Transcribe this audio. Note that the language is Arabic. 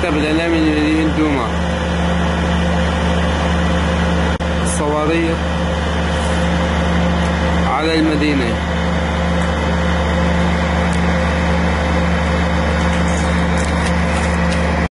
مكتب الإعلام من دوما الصواريخ على المدينة.